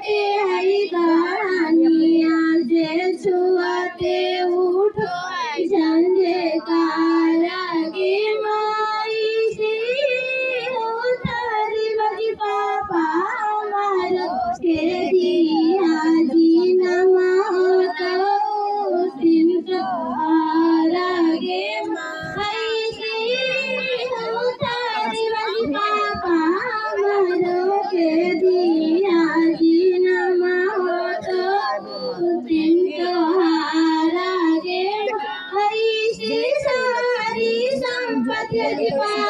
厉害你你这个地方。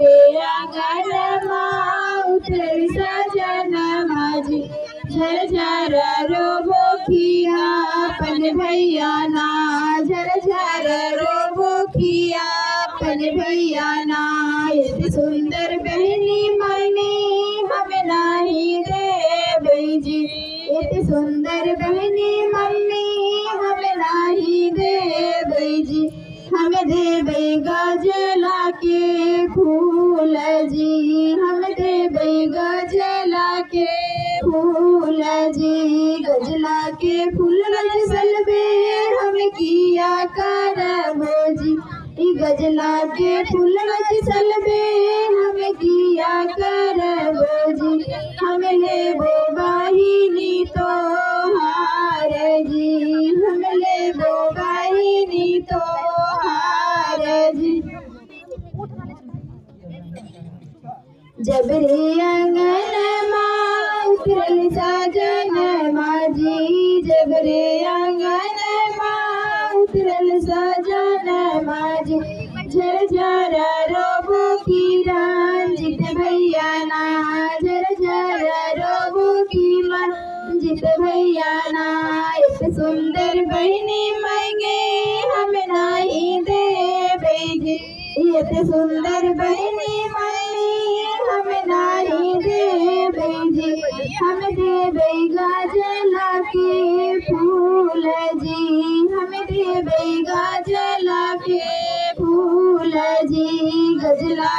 जबरे आँगन उतरे सजन माझी झर झर रोबो अपन भैया ना झर झर रोबो अपन भैया ना ये सुंदर बहनी मने हम नहीं दे जी। ये सुंदर जी, गजला के फूल सलबे हम किया करब जी। गजला के फूल सलबे हम किया करब जी। हम लेबो बाहिनी तो हार जी। हम लेबो बाहिनी तो हार जी। जबरे अंगन माँ साजन माजी जबरे अंगन माँ उतरल साजन माजी। झर झर रोबो की रंजित भैया ना झर झर रोबो की रंजित भैया ना एक सुंदर बहनी मांगे हम नहीं दे बेगे ये सुंदर बहनी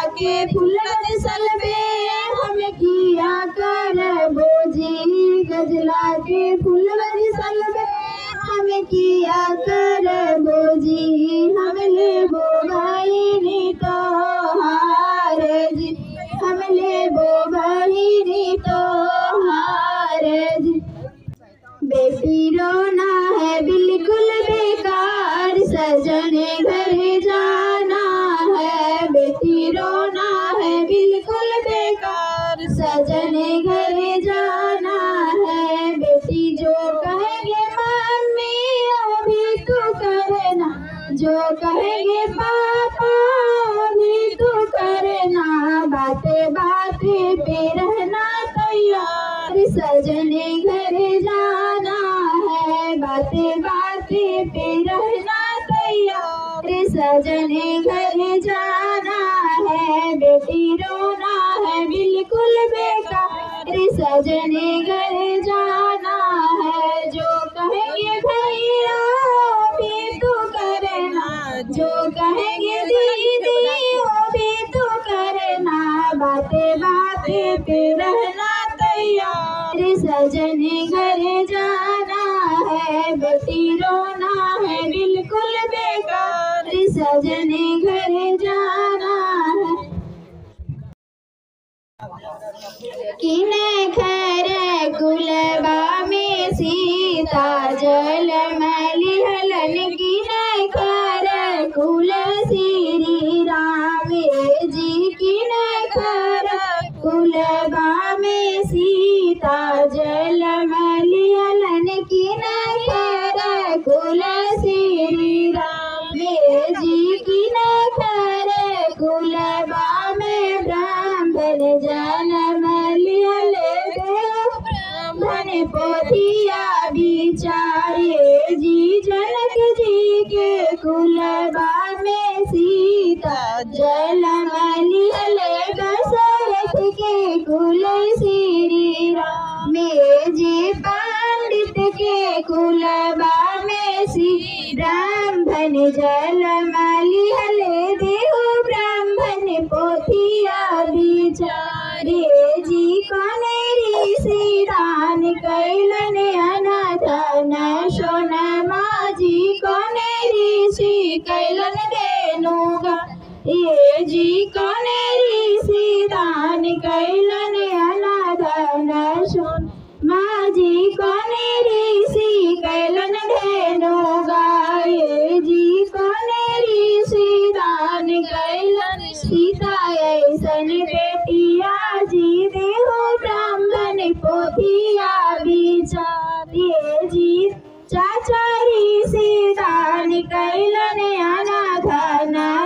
के फुलन सलबे हम किया कर बोझी। गजला के फूल सलबे हम किया करबो पे पे रहना तैयार। सजने घर जाना है, बेटी रोना है, बिल्कुल बेकार। सजने घर जाना है, जो कहेंगे भैया भी तो करना। जो कहेंगे दीदी वो भी तो करना। बातें बातें पे रहना तैयार। सजने घर सजने घर जाना है। किने खैर कुलबा में सीता जल मली हलन किने खैर कुल श्री राम जी किने खैर कुलबा में सीता लियल ब्राह्मण पोथिया बिचारे, जी जनक जी के कुलबा में सीता। जन्म लियल दशरथ के कुल श्री राम। जी पंडित के कुलबा में श्री ब्राह्मण जन्म लियल देनुगा ये जी कनेरी सीदान कैलन अनाथन सोन माजी कनेरी सी कैलन धेनुगा ये जी कनेरी सीदान कैलन। सीता ऐसन Sana.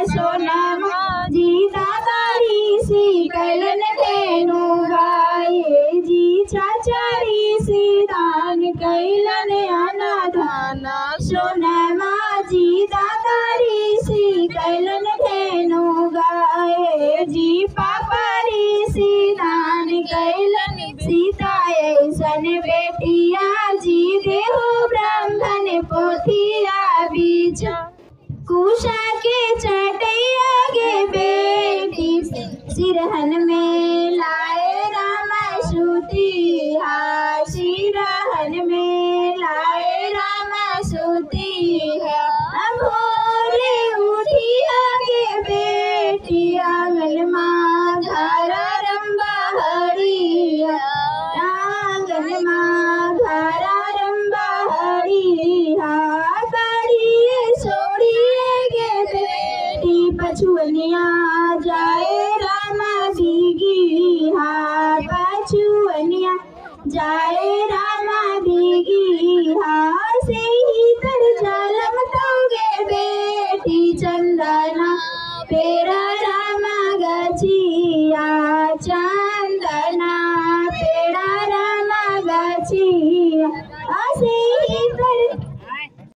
आँगन माँ